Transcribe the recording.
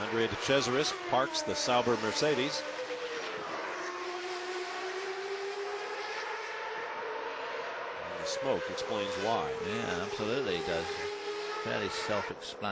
Andre De Cesaris parks the Sauber Mercedes. And the smoke explains why. Yeah, absolutely, it does. Fairly self-explanatory.